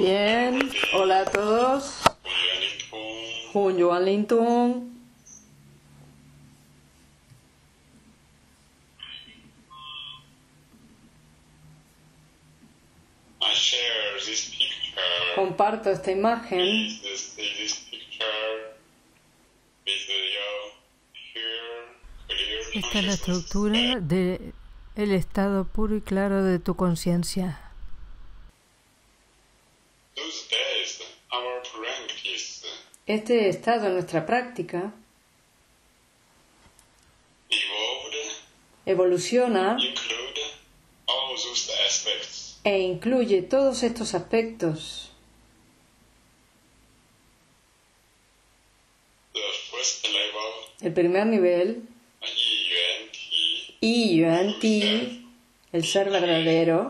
Bien, hola a todos. Share this picture Comparto esta imagen Esta es la estructura de el estado puro y claro de tu conciencia. Este estado en nuestra práctica evoluciona e incluye todos estos aspectos. El primer nivel, Yi Yuan Ti el ser verdadero,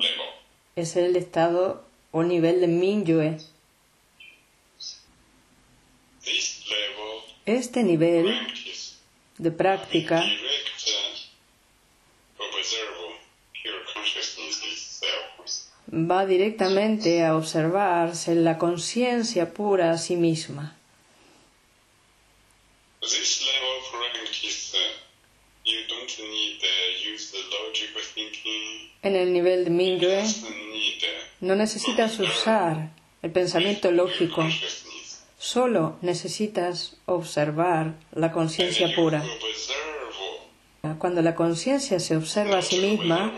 es el estado o nivel de Mingyue. Este nivel de práctica va directamente a observarse la conciencia pura a sí misma. En el nivel de uh, no necesitas usar el pensamiento lógico. Solo necesitas observar la conciencia pura. Cuando la conciencia se observa a sí misma,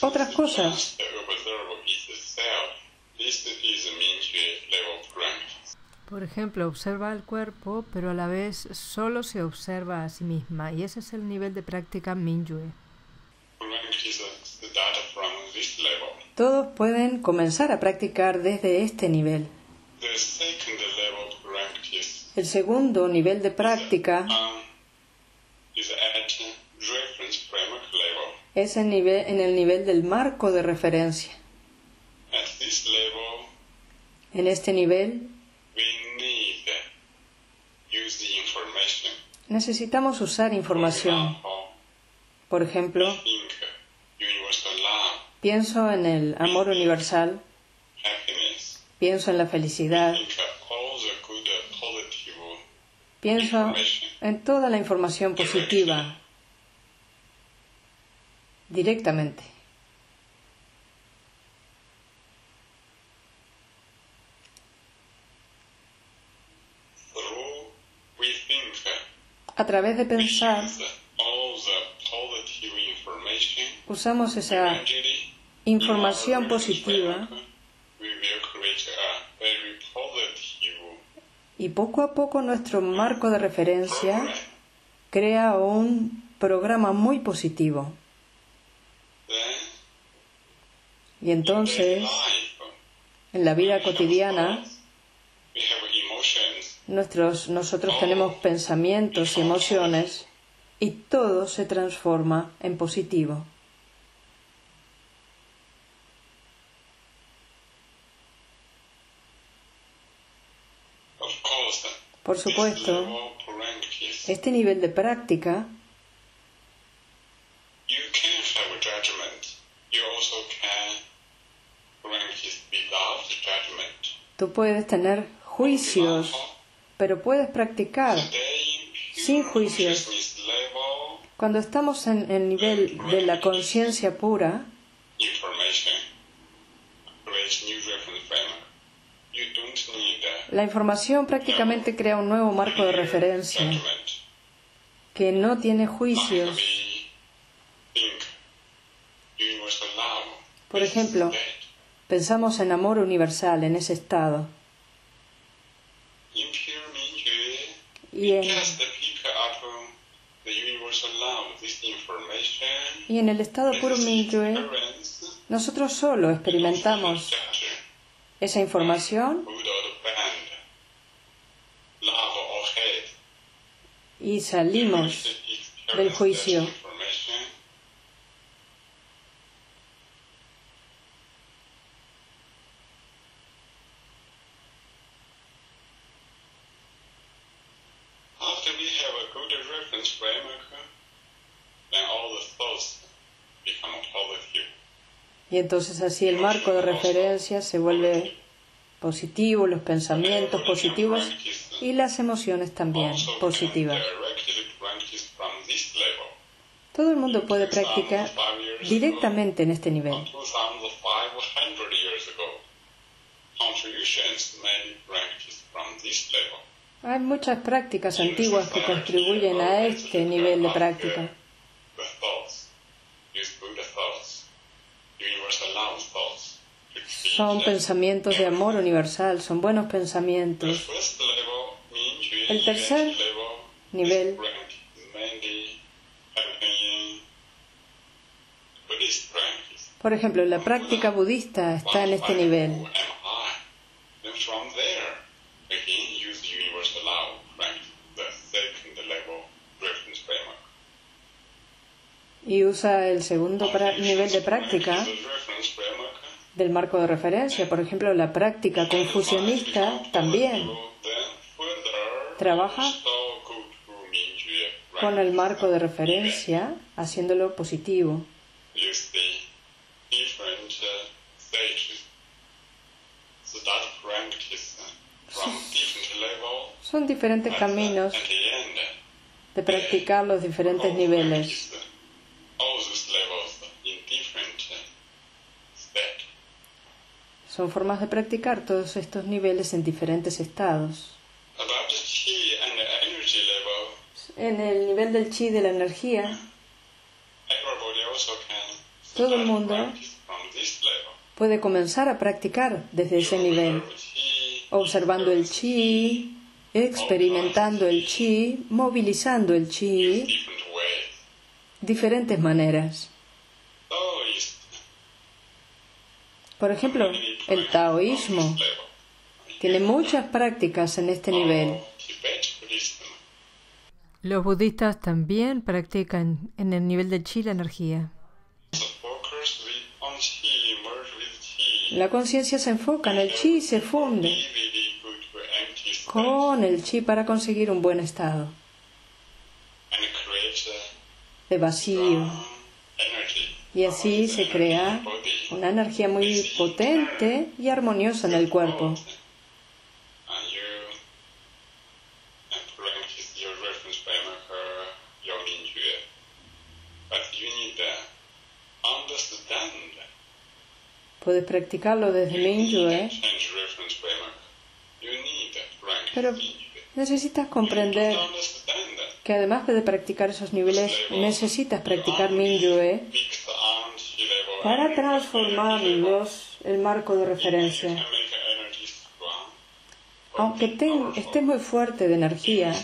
Otras cosas. Por ejemplo, observa el cuerpo, pero a la vez solo se observa a sí misma. Y ese es el nivel de práctica Mingyue. Todos pueden comenzar a practicar desde este nivel. El segundo nivel de práctica es en, nivel- en el nivel del marco de referencia. En este nivel necesitamos usar For información. Por ejemplo, pienso en el amor universal, pienso en la felicidad, pienso en toda la información positiva. Directamente. A través de pensar usamos esa información positiva y poco a poco nuestro marco de referencia crea un programa muy positivo. Y entonces, en la vida cotidiana, nuestros, nosotros tenemos pensamientos y emociones y todo se transforma en positivo. Por supuesto, este nivel de práctica tú puedes tener juicios, pero puedes practicar Sin juicios. cuando estamos en el nivel de la conciencia pura. La información prácticamente crea un nuevo marco de referencia que no tiene juicios. Por ejemplo. Pensamos en amor universal en ese estado. Y en, y en el estado puro experience, nosotros solo experimentamos esa información y salimos del juicio. Y entonces así el marco de referencia se vuelve positivo, los pensamientos positivos y las emociones también positivas. Todo el mundo puede practicar directamente en este nivel. 2,500 years ago, Confucians many practice from this level. Hay muchas prácticas antiguas que contribuyen a este nivel de práctica. Son pensamientos de amor universal, son buenos pensamientos. El tercer nivel. Por ejemplo, la práctica budista está en este nivel. Y usa el segundo nivel de práctica del marco de referencia. Por ejemplo, la práctica confucianista también trabaja con el marco de referencia, haciéndolo positivo. Son diferentes caminos de practicar los diferentes niveles. Son formas de practicar todos estos niveles en diferentes estados. En el nivel del chi de la energía, Todo el mundo puede comenzar a practicar desde ese nivel, observando el chi, experimentando el chi, movilizando el chi, diferentes maneras. Por ejemplo, el taoísmo tiene muchas prácticas en este nivel. Los budistas también practican en el nivel del chi la energía. La conciencia se enfoca en el chi y se funde con el chi para conseguir un buen estado de vacío. Y así se crea una energía muy potente y armoniosa en el cuerpo. Puedes practicarlo desde Mingyue, practice pero necesitas comprender que además de practicar esos niveles, necesitas practicar Mingyue level para transformarlos el marco de referencia. Aunque ten- estés muy fuerte de energía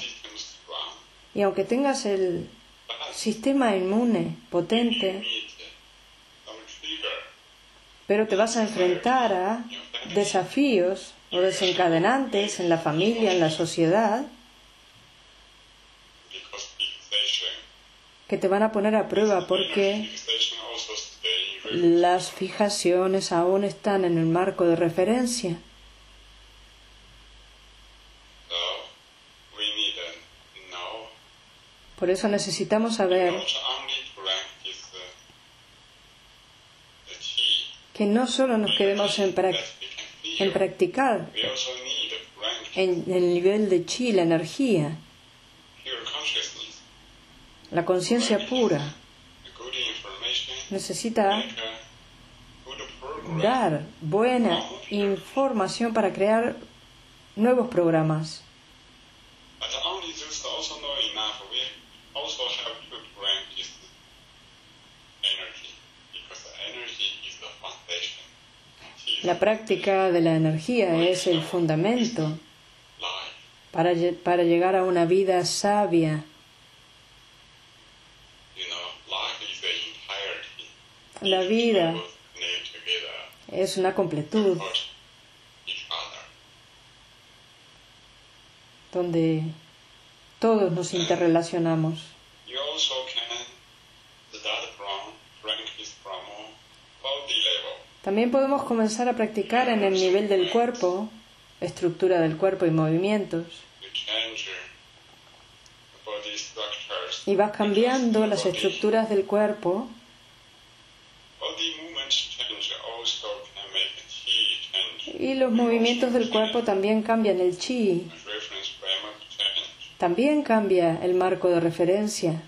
y aunque tengas el sistema inmune potente. Pero te vas a enfrentar a desafíos o desencadenantes en la familia, en la sociedad, que te van a poner a prueba porque las fijaciones aún están en el marco de referencia. Por eso necesitamos saber que no solo nos quedemos en, en practicar en el nivel de chi, la energía, la conciencia pura. Necesita dar buena información para crear nuevos programas. La práctica de la energía es el fundamento para, para llegar a una vida sabia. La vida es una completud donde todos nos interrelacionamos. También podemos comenzar a practicar en el nivel del cuerpo, estructura del cuerpo y movimientos. Y vas cambiando las estructuras del cuerpo. Y los movimientos del cuerpo también cambian el chi, también cambia el marco de referencia,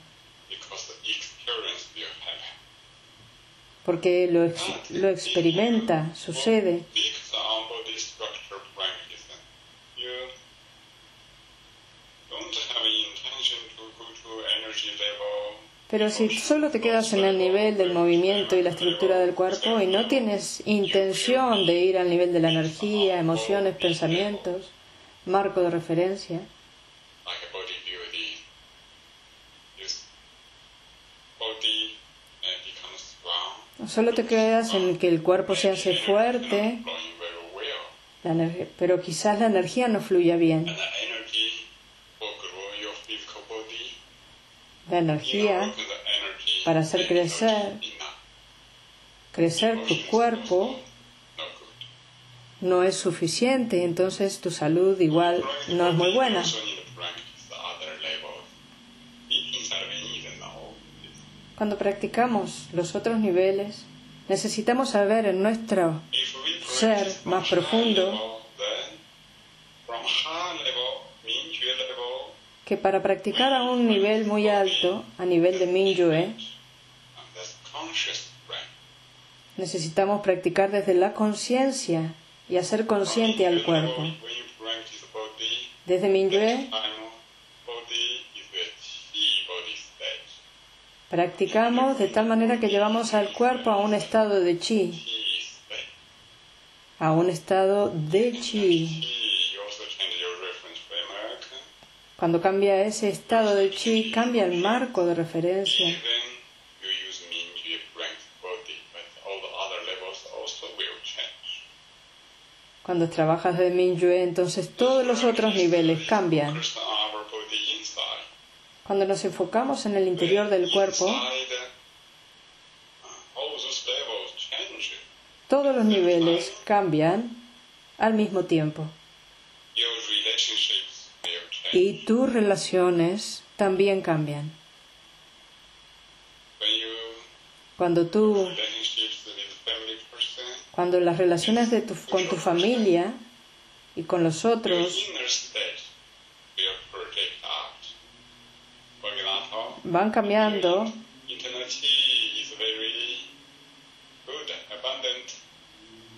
porque lo, ex- lo experimenta, sucede. Pero si solo te quedas en el nivel del movimiento y la estructura del cuerpo y no tienes intención de ir al nivel de la energía, emociones, pensamientos, marco de referencia, solo te quedas en que el cuerpo se hace fuerte, la pero quizás la energía no fluya bien. La energía, para hacer crecer crecer tu cuerpo, no es suficiente, entonces tu salud igual no es muy buena. Cuando practicamos los otros niveles, necesitamos saber en nuestro Ser más profundo. que para practicar a un nivel muy alto, a nivel de practice. necesitamos practicar desde la conciencia y hacer consciente al cuerpo. Desde that practicamos de tal manera que llevamos al cuerpo a un estado de chi, a un estado de chi. Cuando cambia ese estado de chi, cambia el marco de referencia. Cuando trabajas de Mingyue, entonces todos los otros niveles cambian. Cuando nos enfocamos en el interior del cuerpo, todos los niveles cambian al mismo tiempo. Y tus relaciones también cambian. Cuando tú, cuando las relaciones de tu- con tu familia y con los otros van cambiando,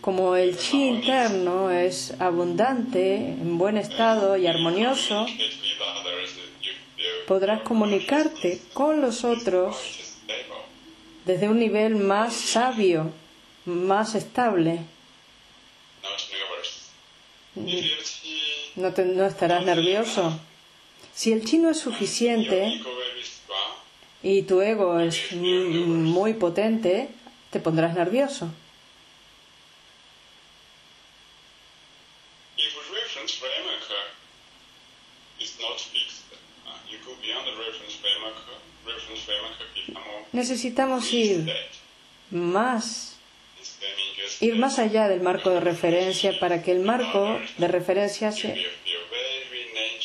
como el chi interno es abundante, en buen estado y armonioso, podrás comunicarte con los otros desde un nivel más sabio, más estable. No, te- no estarás nervioso. Si el chi no es suficiente y tu ego es muy potente, te pondrás nervioso. Uh, Necesitamos ir más, ir más allá del marco de referencia para que el marco de referencia se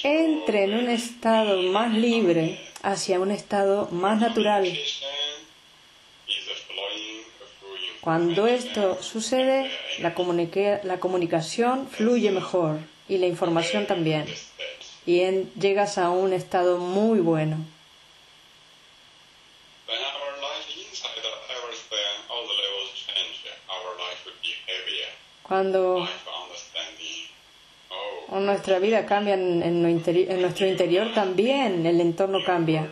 entre en un estado más libre hacia un estado más natural. Cuando esto sucede, la, la comunicación fluye mejor y la información también. Y en- llegas a un estado muy bueno. When Oh, nuestra vida cambia en, en nuestro interior también, el entorno cambia.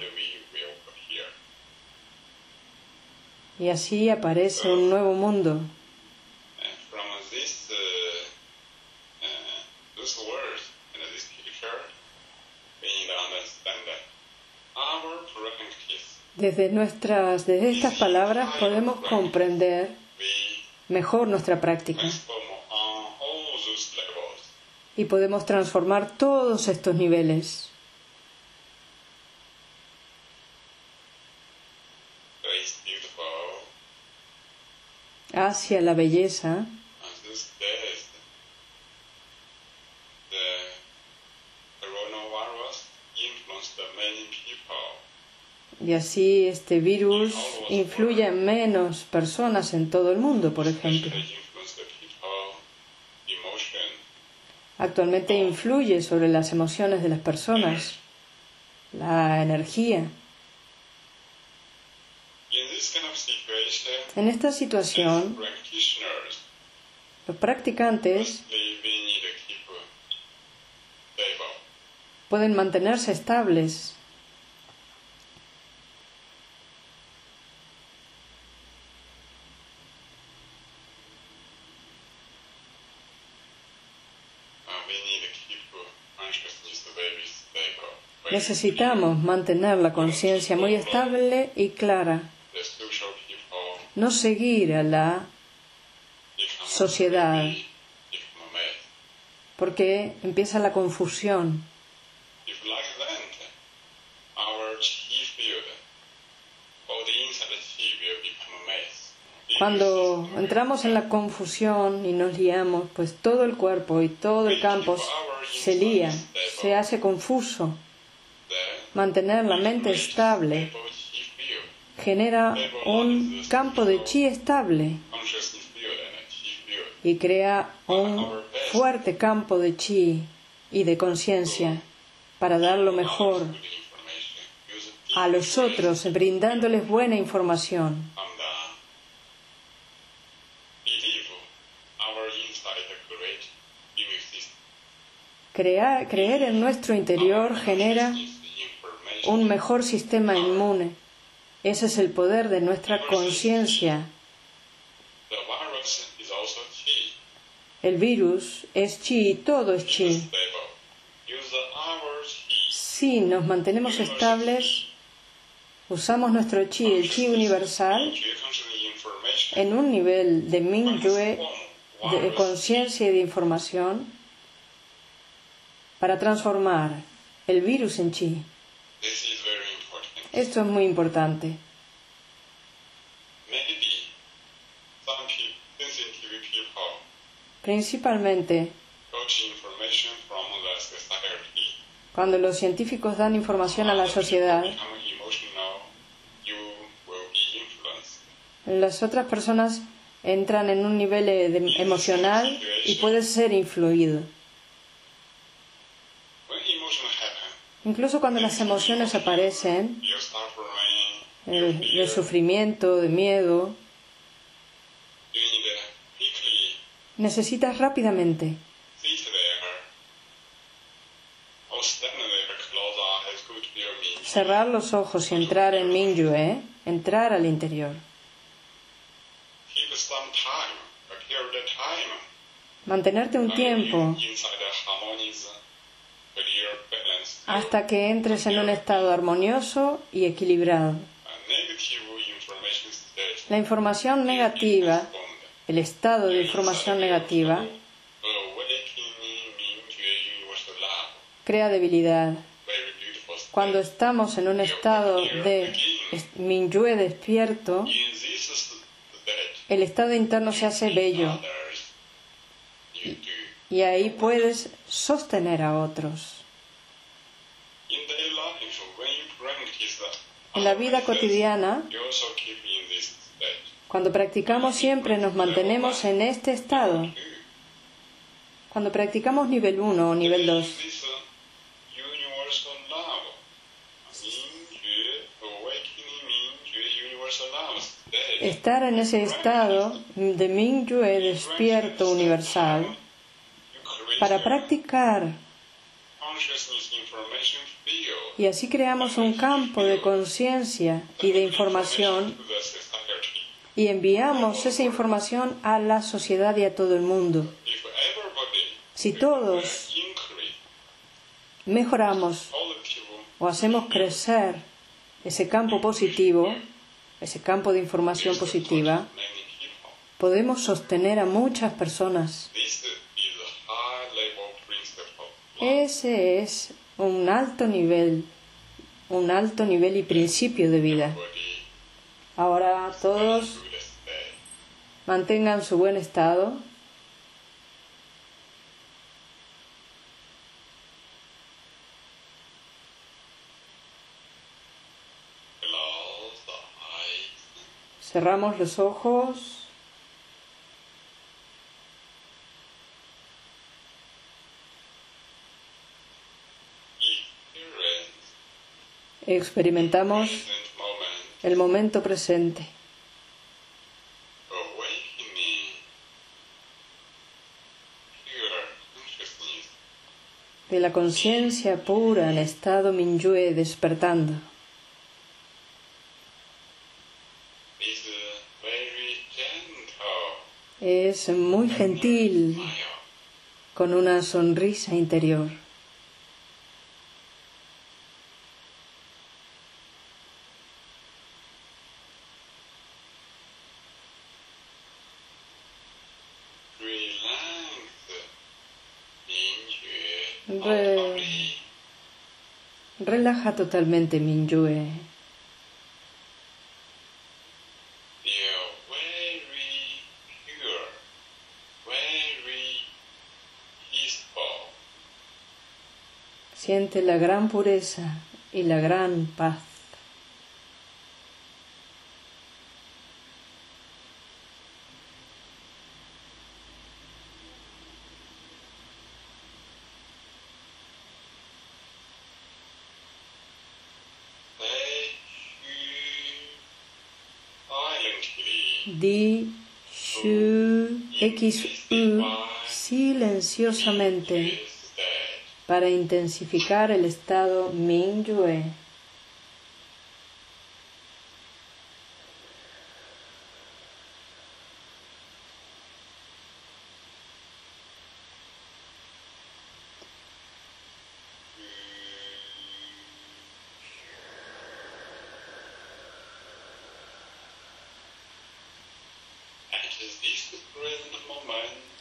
Y así aparece un nuevo mundo. Desde, nuestras, desde estas palabras podemos comprender mejor nuestra práctica y podemos transformar todos estos niveles hacia la belleza. Y así este virus influye en menos personas en todo el mundo, por ejemplo. Actualmente influye sobre las emociones de las personas, la energía. En esta situación, los practicantes pueden mantenerse estables Necesitamos mantener la conciencia muy estable y clara, no seguir a la Sociedad. porque empieza la confusión. Cuando entramos en la confusión y nos liamos, pues todo el cuerpo y todo el campo se lía, se hace confuso. Mantener la mente estable genera un campo de chi estable y crea un fuerte campo de chi y de conciencia para dar lo mejor a los otros brindándoles buena información. creer en nuestro interior genera un mejor sistema inmune. Ese es el poder de nuestra conciencia. El virus es chi y todo es chi. Si nos mantenemos estables, usamos nuestro chi, el chi universal, en un nivel de Mingyue, de conciencia y de información, para transformar el virus en chi. Esto es muy importante. Principalmente cuando los científicos dan información a la sociedad, las otras personas entran en un nivel eh, emocional y puedes ser influido. Incluso cuando las emociones aparecen, eh, de sufrimiento, de miedo, necesitas rápidamente. Cerrar los ojos y entrar en Mingyue, entrar al interior. Time. Mantenerte un tiempo hasta que entres en un estado armonioso y equilibrado. La información negativa, el estado de información negativa, crea debilidad. Cuando estamos en un estado de Mingyue despierto, el estado interno se hace bello y ahí puedes sostener a otros. En la vida cotidiana, cuando practicamos siempre nos mantenemos en este estado. Cuando practicamos nivel 1 o nivel 2, This uh, universal love, Mingyue, awakening Mingyue universal love state. estar en ese estado de Mingyue despierto universal, para practicar y así creamos un campo de conciencia y de información y enviamos esa información a la sociedad y a todo el mundo. Si todos mejoramos o hacemos crecer ese campo positivo, ese campo de información positiva, podemos sostener a muchas personas. Ese es un alto nivel, un alto nivel y principio de vida. Ahora todos mantengan su buen estado. Cerramos los ojos. Experimentamos el momento presente. de la conciencia pura en estado Minyue despertando. Es muy gentil, con una sonrisa interior. Relaja totalmente Minyue. Siente la gran pureza y la gran paz. Shu, X, U, silenciosamente para intensificar el estado Mingyue.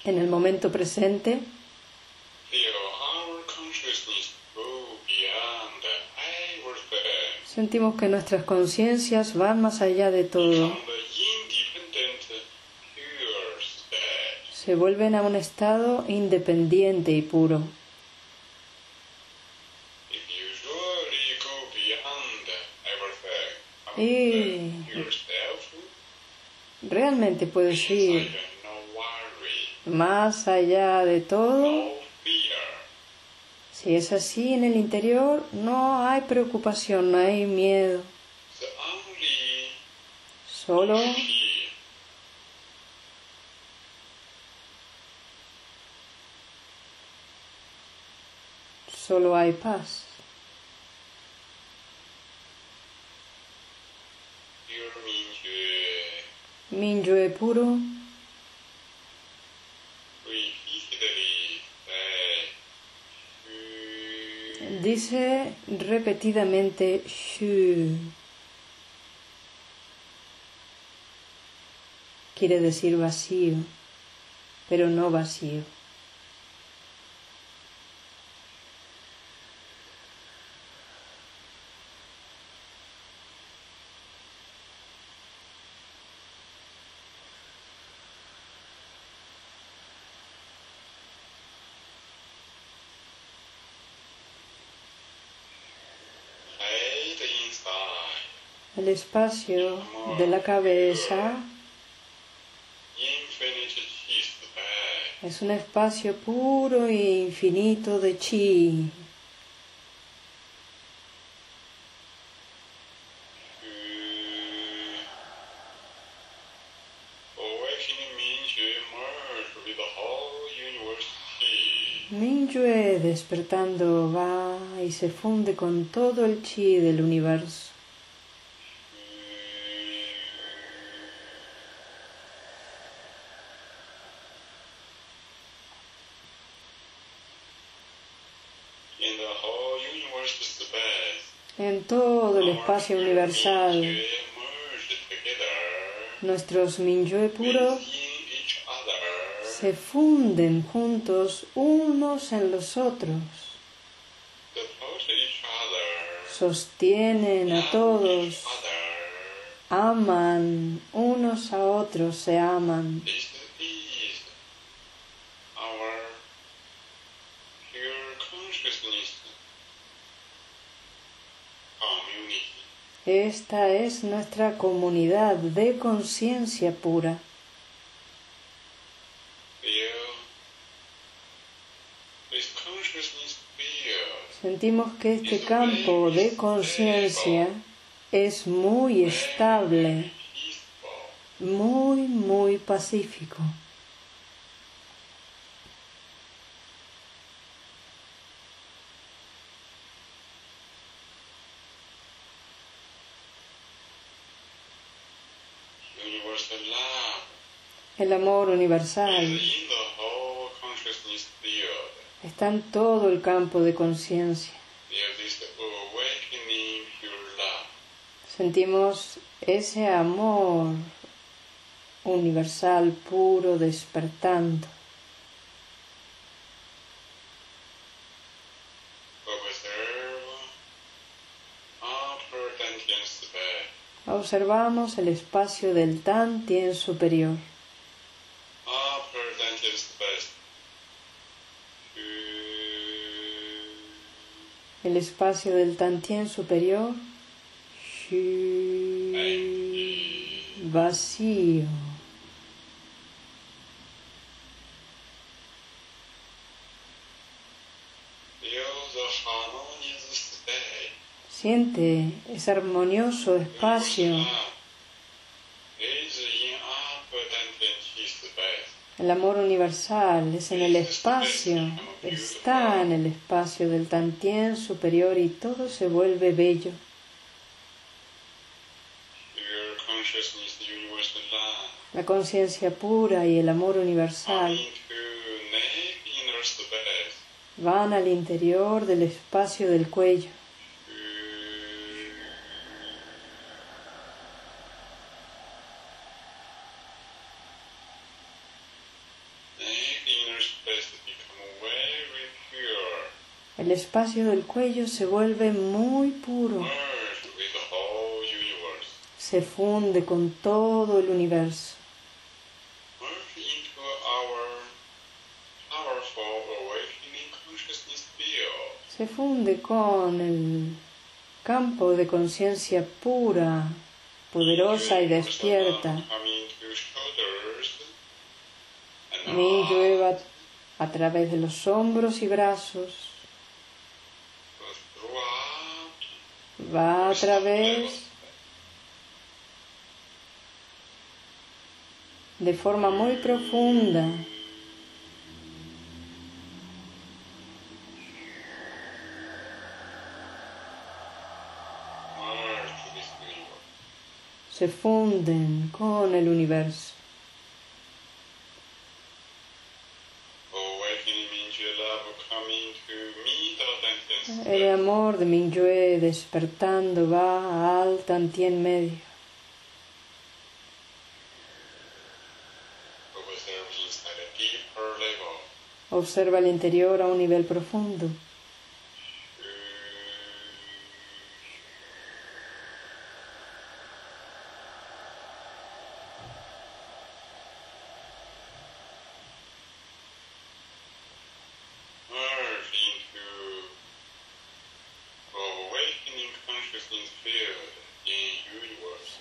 En el momento presente, sentimos que nuestras conciencias van más allá de todo. Se vuelven a un estado independiente y puro. Y realmente puedes ir más allá de todo. Si es así en el interior, no hay preocupación, no hay miedo. Solo solo hay paz. Mingyue puro. Dice repetidamente Shu. Quiere decir vacío, pero no vacío. El espacio de la cabeza es un espacio puro e infinito de chi. Mingyue despertando va y se funde con todo el chi del universo. Universal. Nuestros Minyue puros se funden juntos unos en los otros. Sostienen a todos. Aman unos a otros, se aman. Esta es nuestra comunidad de conciencia pura. Sentimos que este campo de conciencia es muy estable, muy, muy pacífico. El amor universal está en todo el campo de conciencia. Sentimos ese amor universal puro despertando. Observamos el espacio del Tantien superior. El espacio del Tantien superior. Vacío. Siente armonioso espacio. El amor universal es en el espacio, está en el espacio del Tantien superior y todo se vuelve bello. La conciencia pura y el amor universal van al interior del espacio del cuello. Espacio del cuello se vuelve muy puro, se funde con todo el universo, se funde con el campo de conciencia pura, poderosa y despierta. Arms, llueva a través de los hombros y brazos, va a través de forma muy profunda se funden con el universo. El amor de Mingyue despertando va al Tantien medio. Observa el interior a un nivel profundo.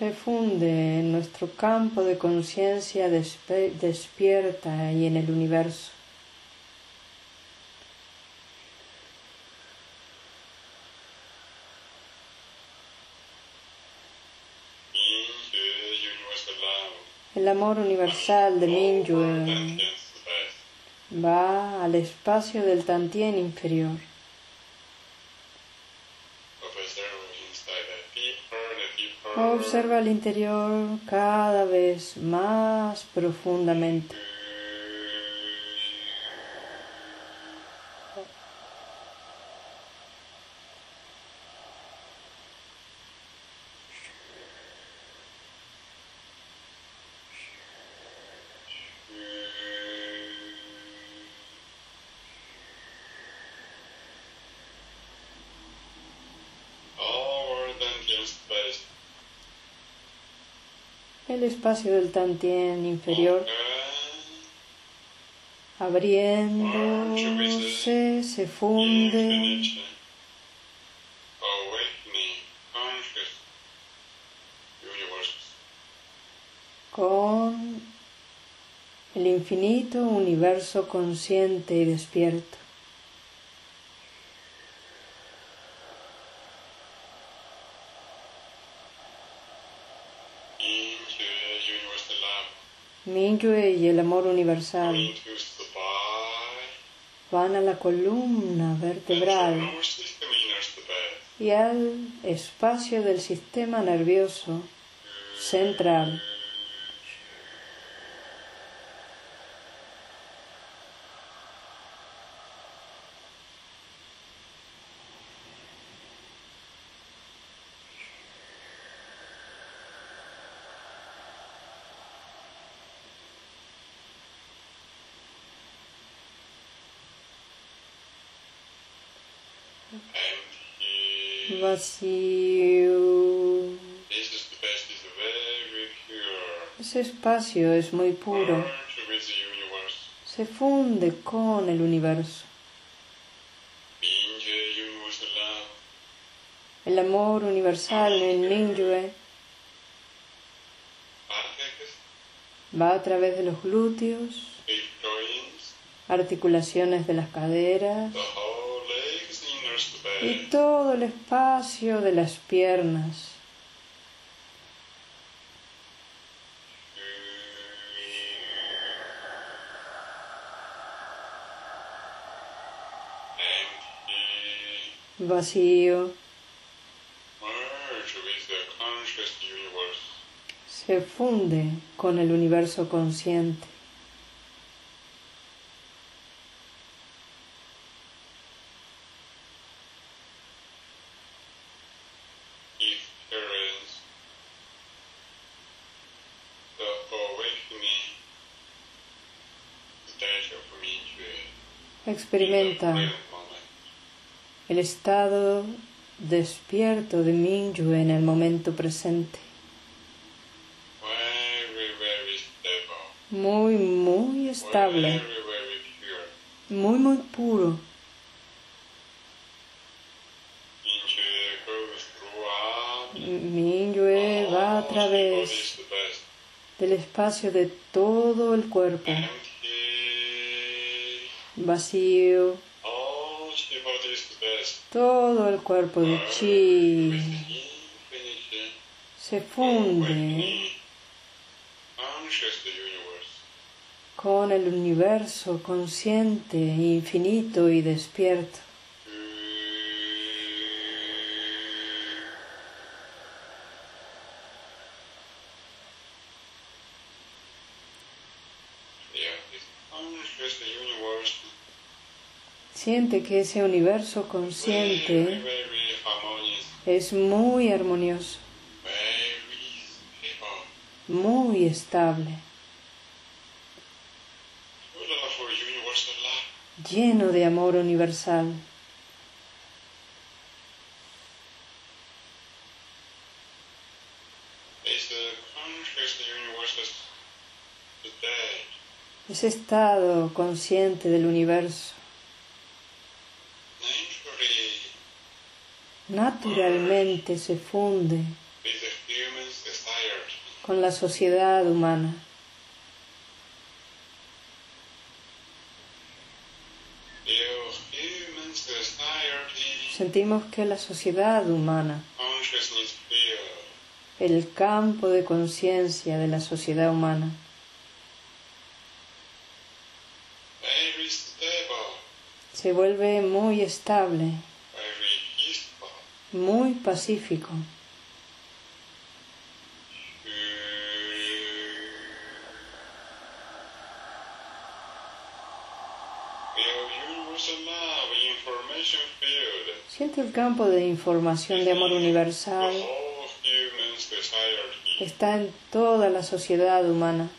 Se funde en nuestro campo de conciencia despierta y en el universo. El amor universal de Mingyue va al espacio del Tantien inferior. Observa el interior cada vez más profundamente. el espacio del Tantien inferior, abriéndose, se funde. con el infinito universo consciente y despierto. Minyue y el amor universal van a la columna vertebral y al espacio del sistema nervioso central. Pure. Ese espacio es muy puro. Se funde con el universo. El amor universal en Perfect. va a través de los glúteos, articulaciones de las caderas y todo el espacio de las piernas. Vacío. Se funde con el universo consciente. Experimenta el estado despierto de Minyue en el momento presente. Muy, muy estable. Muy, muy puro. Minyue va a través del espacio de todo el cuerpo. Vacío. Todo el cuerpo de chi se funde con el universo consciente, infinito y despierto. Que ese universo consciente es muy armonioso, muy estable, lleno de amor universal. Ese estado consciente del universo naturalmente se funde con la sociedad humana. Sentimos que la sociedad humana, el campo de conciencia de la sociedad humana, se vuelve muy estable. Muy pacífico. Siente el campo de información de amor universal. Está en toda la sociedad humana.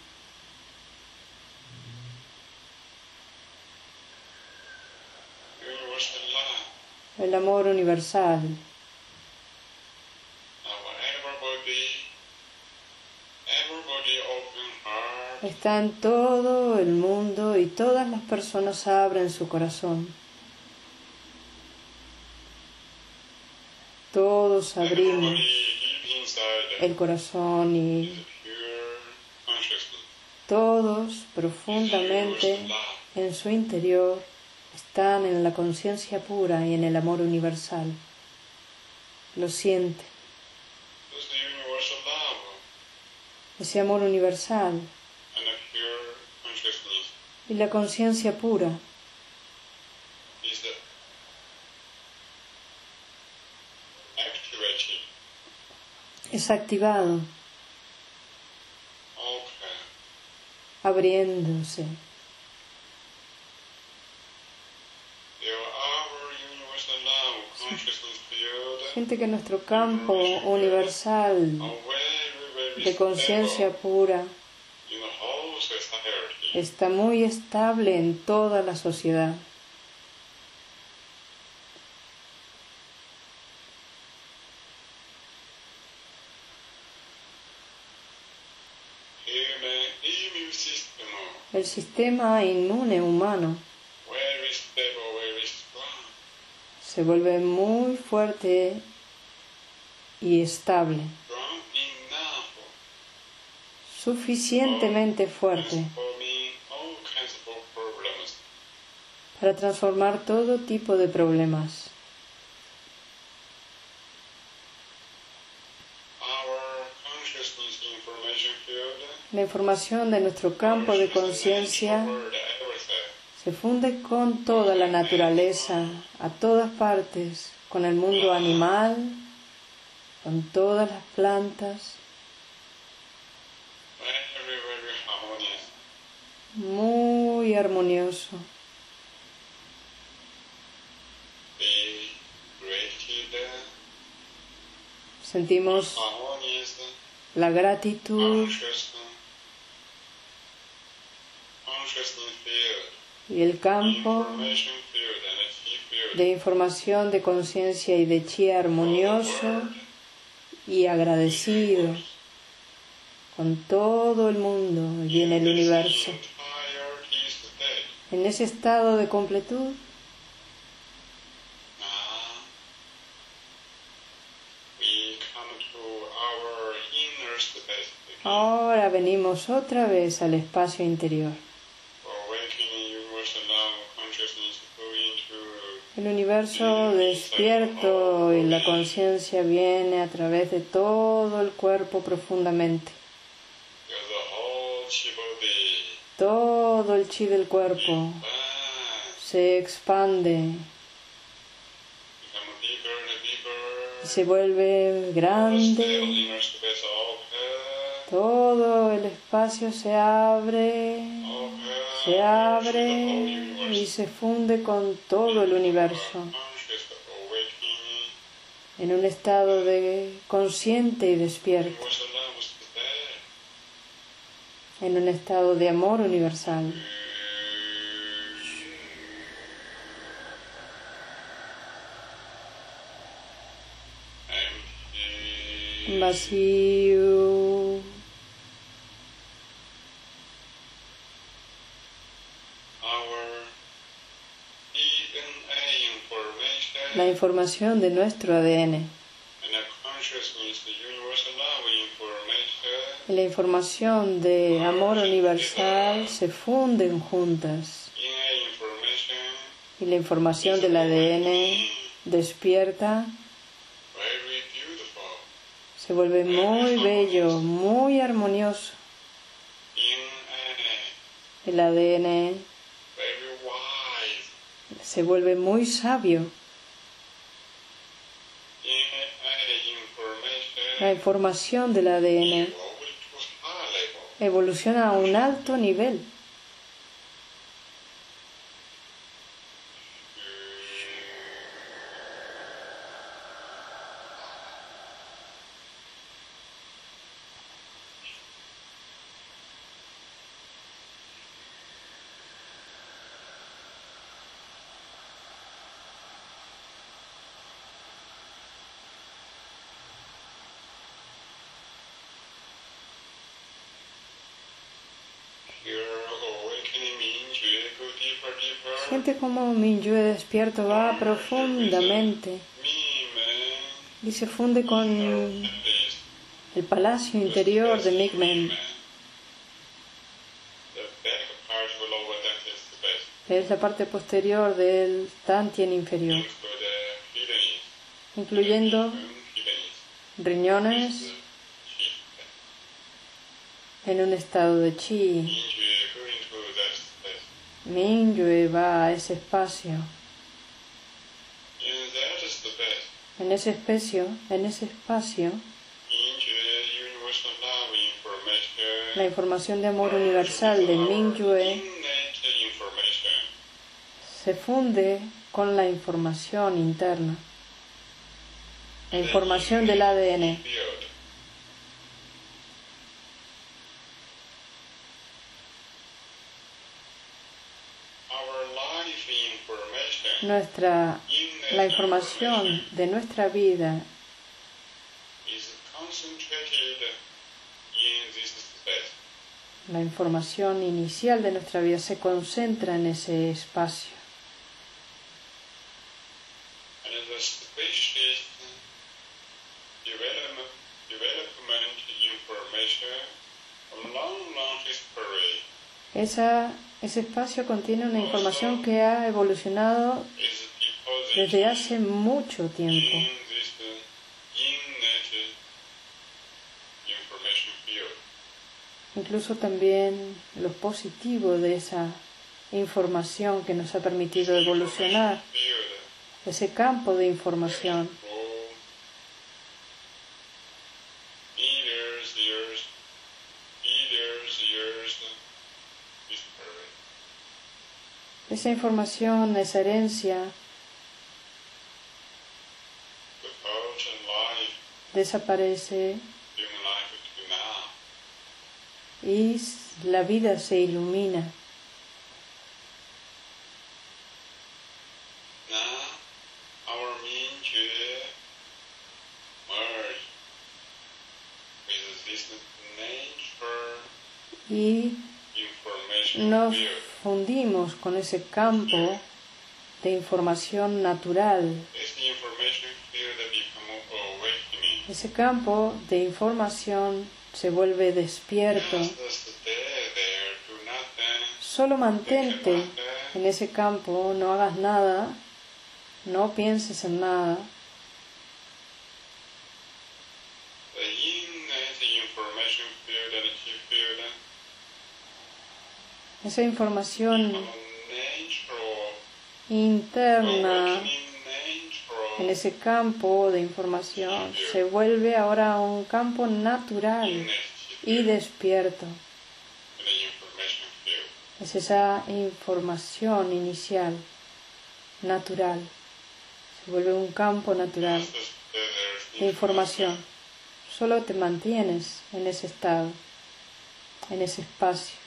El amor universal está en todo el mundo y todas las personas abren su corazón. Todos abrimos el corazón y Todos profundamente en su interior están en la conciencia pura y en el amor universal. Lo siente. Ese amor universal y la conciencia pura. Es activado, abriéndose. Siente que nuestro campo universal de conciencia pura está muy estable en toda la sociedad. El sistema inmune humano se vuelve muy fuerte y estable, suficientemente fuerte para transformar todo tipo de problemas. La información de nuestro campo de conciencia se funde con toda la naturaleza, a todas partes, con el mundo animal, con todas las plantas, muy armonioso. Sentimos la gratitud y el campo de información, de conciencia y de chi armonioso y agradecido con todo el mundo y en el universo. En ese estado de completud, ahora venimos otra vez al espacio interior. El universo despierto y la conciencia viene a través de todo el cuerpo profundamente. Todo el chi del cuerpo se expande y se vuelve grande. Todo el espacio se abre, se abre y se funde con todo el universo en un estado de consciente y despierto, en un estado de amor universal. Vacío. La información de nuestro ADN y la información de amor universal se funden juntas. Y la información del ADN despierta. Se vuelve muy bello, muy armonioso. El ADN se vuelve muy sabio. La información del ADN evoluciona a un alto nivel. Como Minyue despierto va profundamente y se funde con el palacio interior de Migmen. Es la parte posterior del Tantien inferior, incluyendo riñones en un estado de chi. Mingyue va a ese espacio. En ese espacio, en ese espacio, la información de amor universal de Mingyue information. se funde con la información interna, la información del ADN. Nuestra, la información de nuestra vida. La información inicial de nuestra vida se concentra en ese espacio. Esa, ese espacio contiene una información que ha evolucionado desde hace mucho tiempo. Incluso también lo positivo de esa información que nos ha permitido evolucionar, ese campo de información. Esa información, esa herencia, desaparece y la vida se ilumina. Y nos con ese campo de información natural, ese campo de información se vuelve despierto. Solo mantente en ese campo, no hagas nada, no pienses en nada. Esa información interna en ese campo de información se vuelve ahora un campo natural y despierto. Es esa información inicial, natural. Se vuelve un campo natural de información. Solo te mantienes en ese estado, en ese espacio.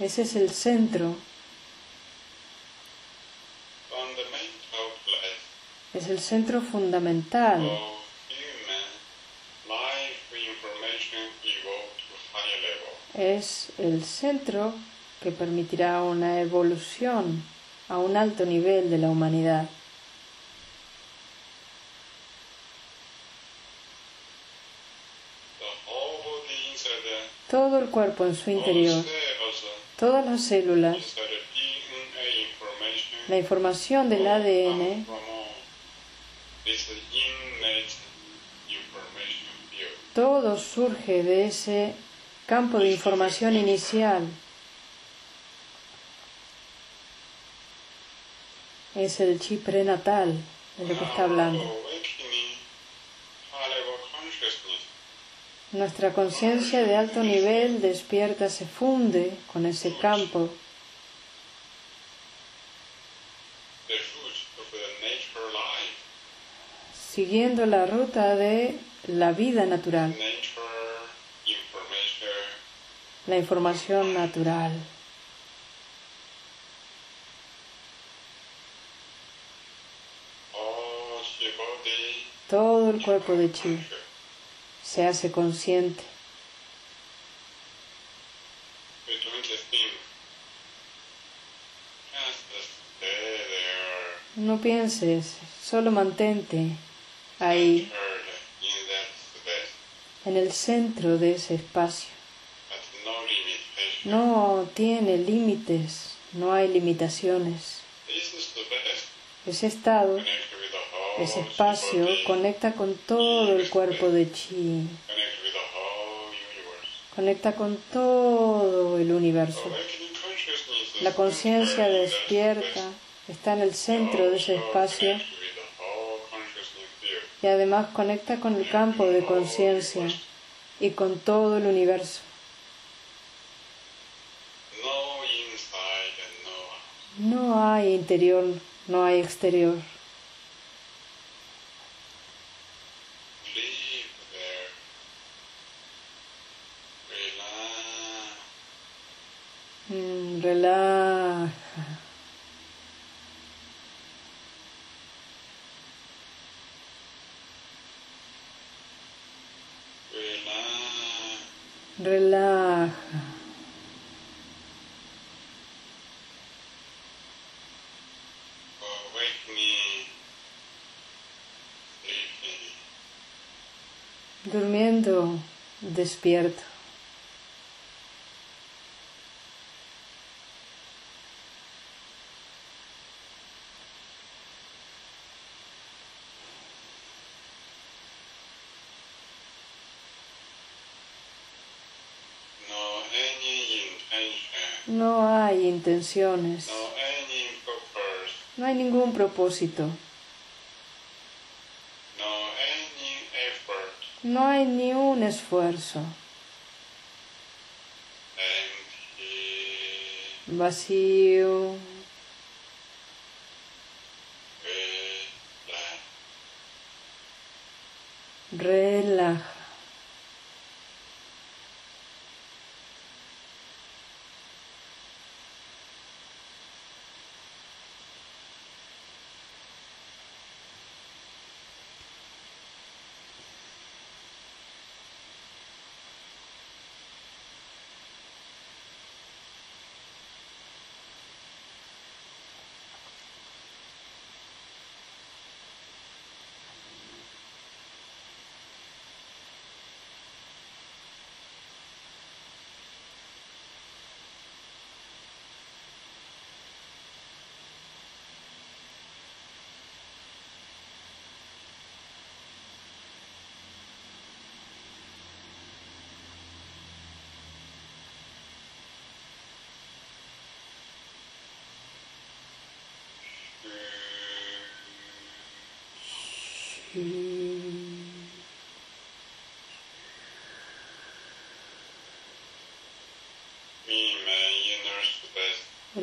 Ese es el centro, es el centro fundamental. Es el centro que permitirá una evolución a un alto nivel de la humanidad. Todo el cuerpo en su interior, todas las células, la información del ADN, todo surge de ese campo de información inicial. Es el chi prenatal de lo que está hablando. Nuestra conciencia de alto nivel despierta se funde con ese campo, siguiendo la ruta de la vida natural, la información natural. Todo el cuerpo de chi. Se hace consciente. No pienses, solo mantente ahí, en el centro de ese espacio. no tiene límites, no hay limitaciones. Ese estado, ese espacio, conecta con todo el cuerpo de chi, conecta con todo el universo. La conciencia despierta está en el centro de ese espacio y además conecta con el campo de conciencia y con todo el universo. No hay interior, no hay exterior. Durmiendo, despierto. No hay intenciones, no hay ningún propósito, no hay ni un esfuerzo. Vacío.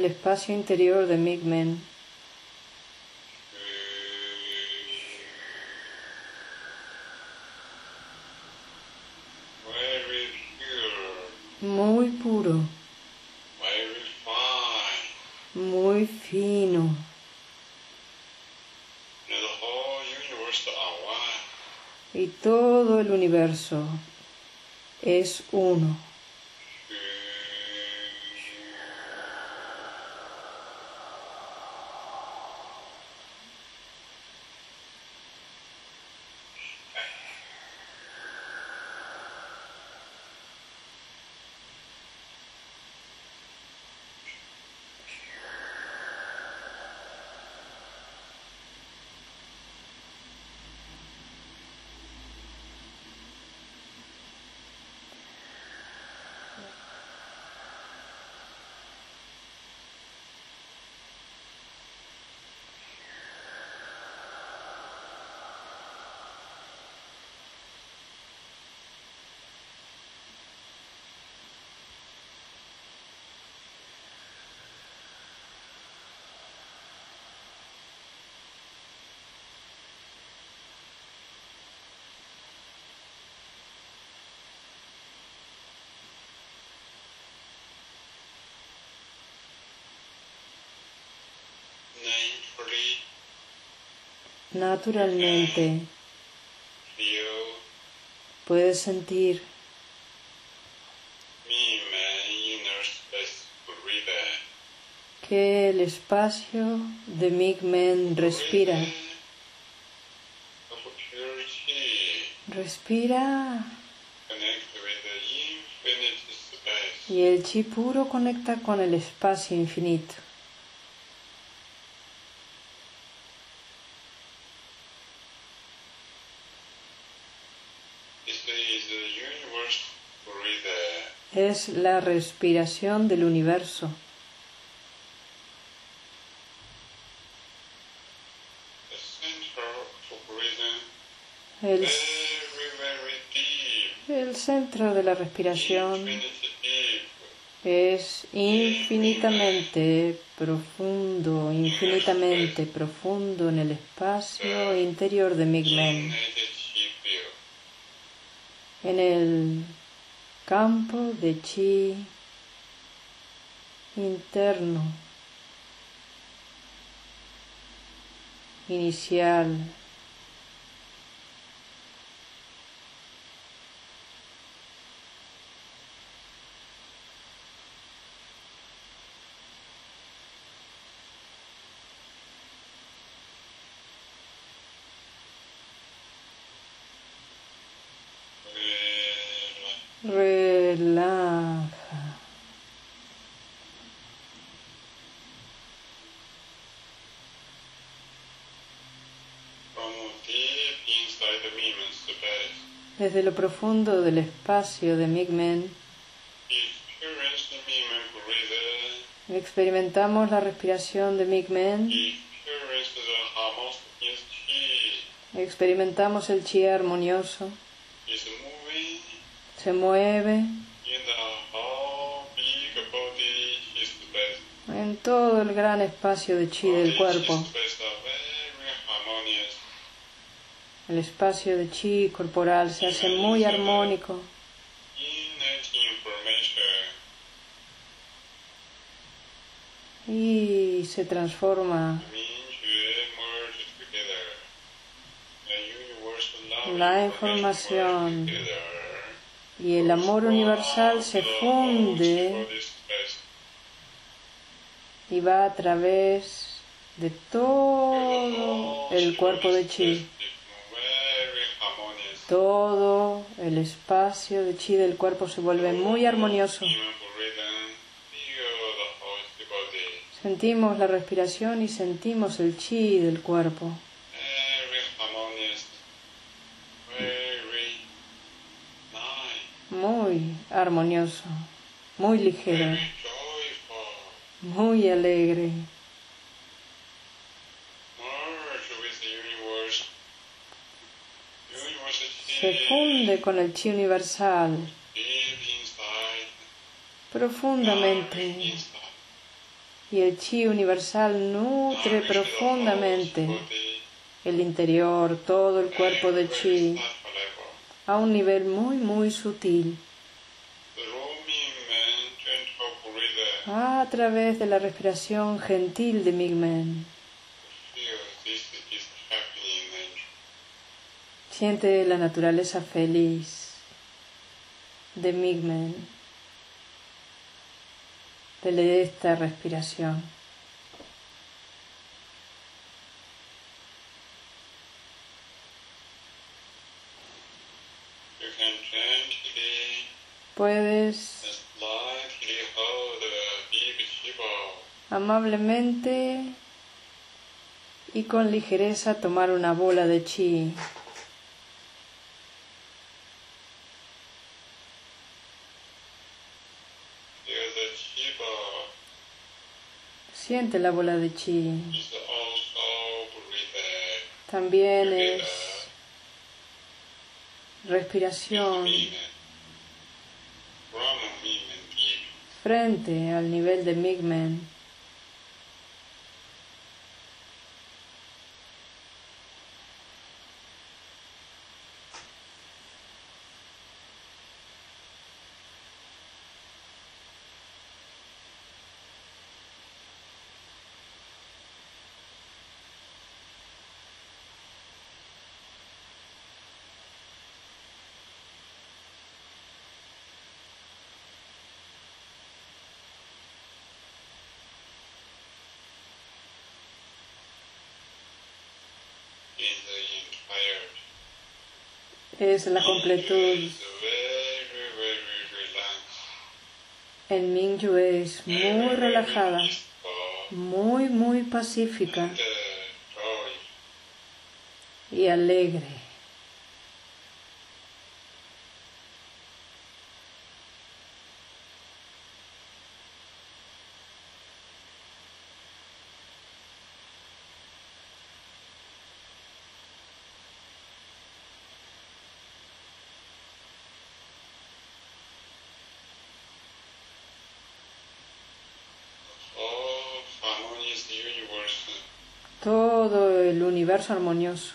El espacio interior de Migmen muy puro, muy fino. Y todo el universo es uno. Naturalmente puedes sentir que el espacio de Migmen respira. Respira. Y el chi puro conecta con el espacio infinito. Es la respiración del universo. El, el centro de la respiración es infinitamente profundo, infinitamente profundo en el espacio interior de Migmen, en el campo de chi interno, inicial. Desde lo profundo del espacio de Migmen experimentamos la respiración de Migmen, experimentamos el chi armonioso, se mueve en todo el gran espacio de chi del cuerpo. El espacio de chi corporal se hace muy armónico y se transforma La información. y el amor universal se funde y va a través de todo el cuerpo de chi. Todo el espacio de chi del cuerpo se vuelve muy armonioso. Sentimos la respiración y sentimos el chi del cuerpo. Muy armonioso, muy ligero, muy alegre. Se funde con el chi universal profundamente y el chi universal nutre profundamente el interior, todo el cuerpo de chi a un nivel muy muy sutil a través de la respiración gentil de Migmen. Siente la naturaleza feliz de Migmen, de esta respiración. Puedes amablemente y con ligereza tomar una bola de chi. Siente la bola de chi. También es respiración frente al nivel de Migmen. es la completud. El Mingyu es muy relajada, muy, muy pacífica y alegre. Universo armonioso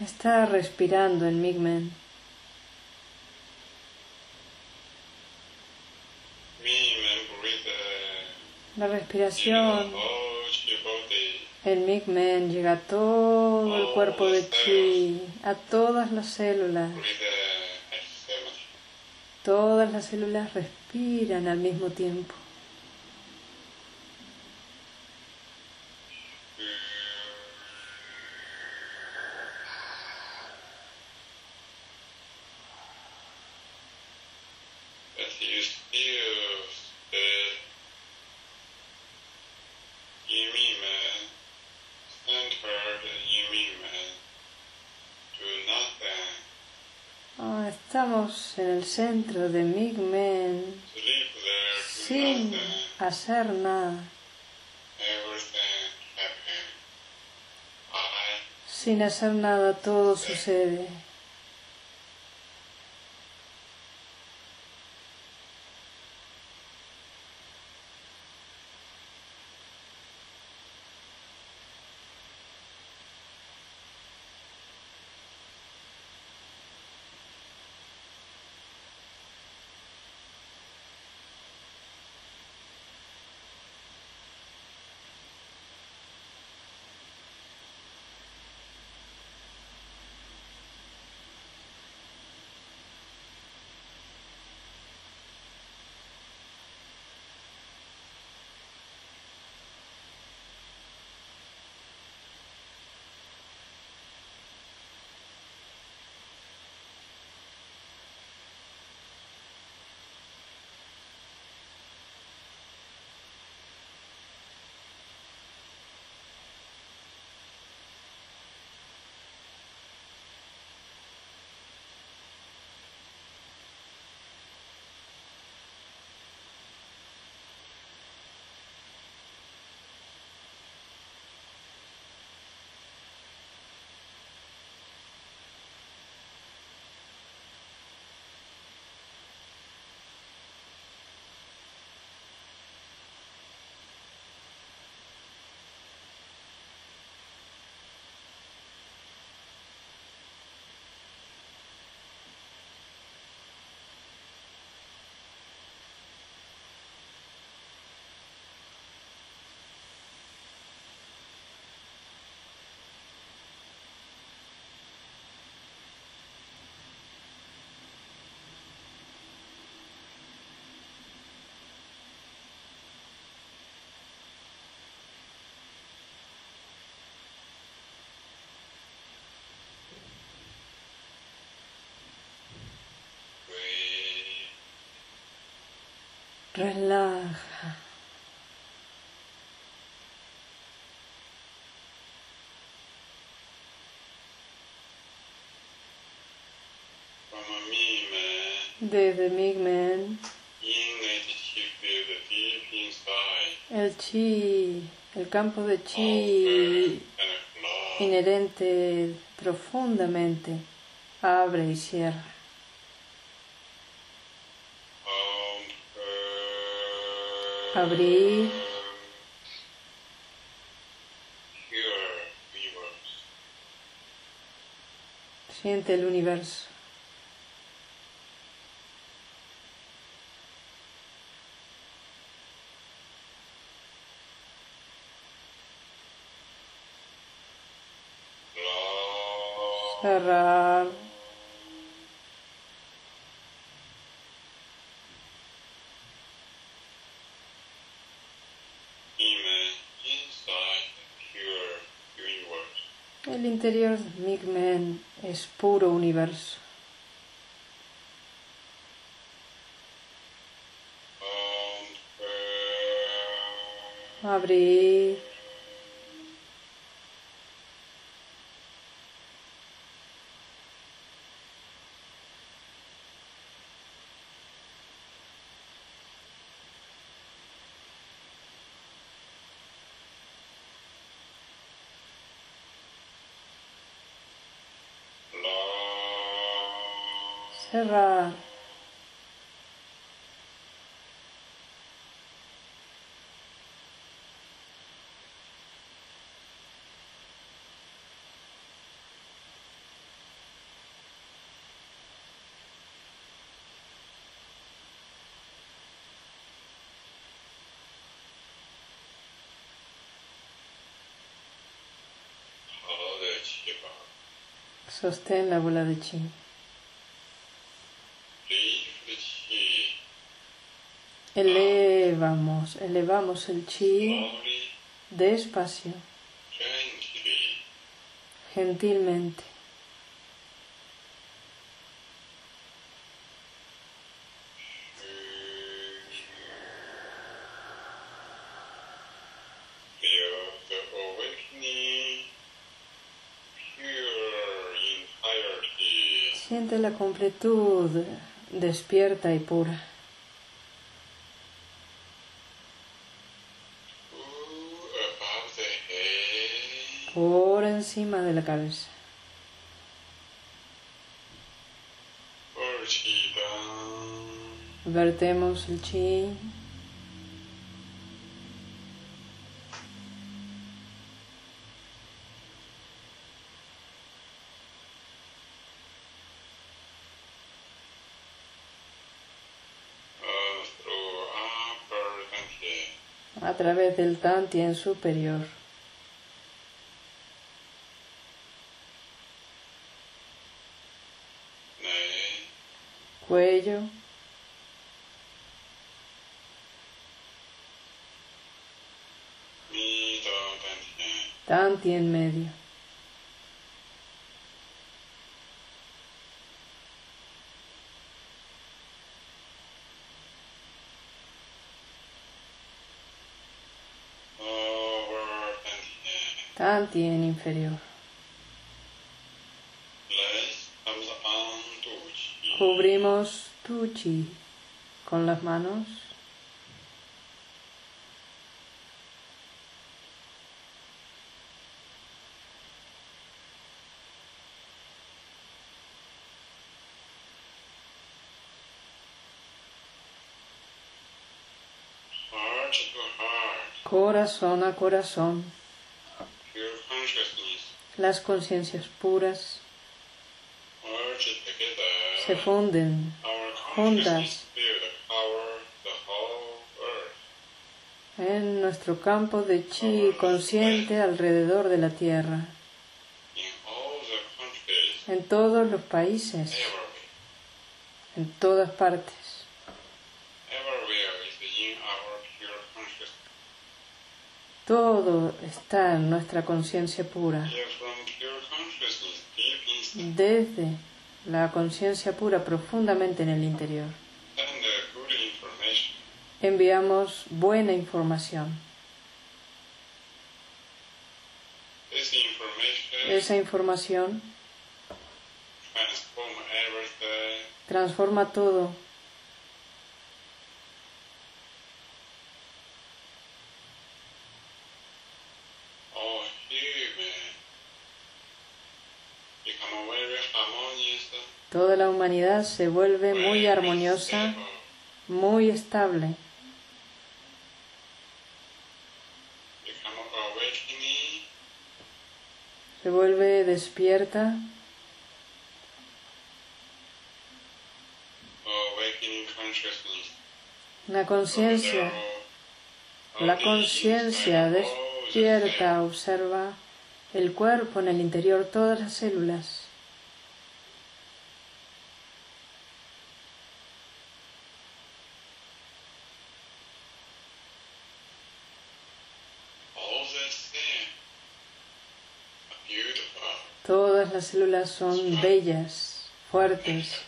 está respirando en Migmen. La respiración en Migmen llega a todo el cuerpo de Chi, a todas las células. Todas las células respiran al mismo tiempo. En el centro de Migmen sin hacer nada, sin hacer nada, todo sucede. Relaja. Desde Migmen, inside, el chi, el campo de chi flow. inherente profundamente abre y cierra. Abrir. Siente el universo. Cerrar. interior Migmen es puro universo. Abrir. Cerrar. Sostén la bola de chi. Elevamos, elevamos el chi despacio, gentilmente. Siente la completud despierta y pura. Por encima de la cabeza. Vertemos el chi. a través del Tantien superior. Cuello, tanti en medio. Tanti en inferior. Cubrimos tu chi con las manos. Corazón a corazón. Las conciencias puras se funden juntas en nuestro campo de chi consciente alrededor de la tierra, en todos los países, en todas partes. Todo está en nuestra conciencia pura. Desde la conciencia pura profundamente en el interior. Enviamos buena información. Esa información transforma todo. Toda la humanidad se vuelve muy armoniosa, muy estable. Se vuelve despierta. La conciencia, la conciencia despierta observa el cuerpo en el interior, todas las células. Todas las células son bellas, fuertes.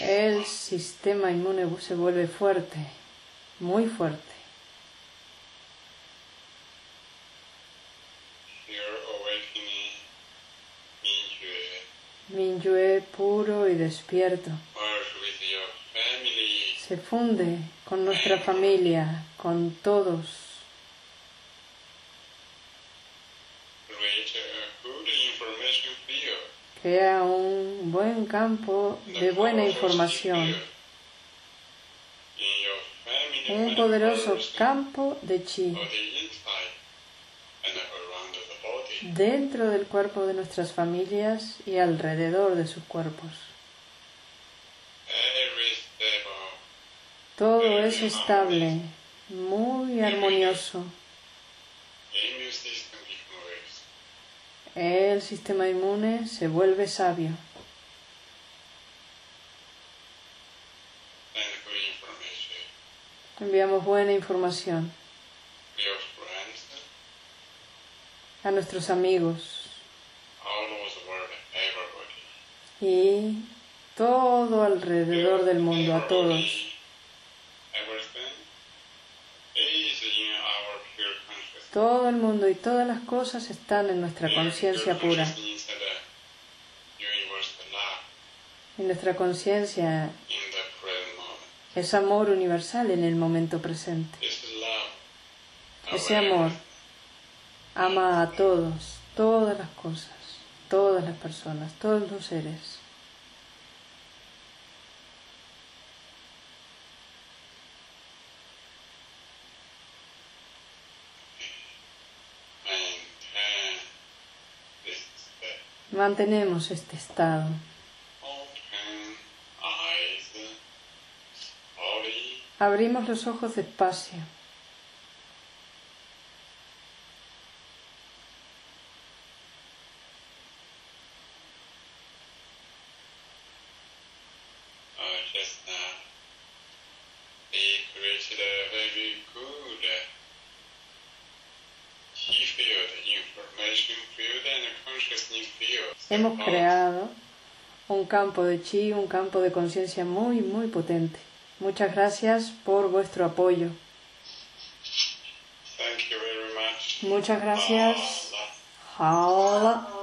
El sistema inmune se vuelve fuerte, muy fuerte. Minyue puro y despierto. Se funde con nuestra familia, con todos. Crea un buen campo de buena información. Un poderoso campo de chi dentro del cuerpo de nuestras familias y alrededor de sus cuerpos. Todo es estable, muy armonioso. El sistema inmune se vuelve sabio. Enviamos buena información a nuestros amigos y todo alrededor del mundo, a todos. Todo el mundo y todas las cosas están en nuestra conciencia pura. Y nuestra conciencia es amor universal en el momento presente. Ese amor ama a todos, todas las cosas, todas las personas, todos los seres. Mantenemos este estado. Abrimos los ojos despacio. Hemos creado un campo de chi, un campo de conciencia muy, muy potente. Muchas gracias por vuestro apoyo. Muchas gracias. Hola.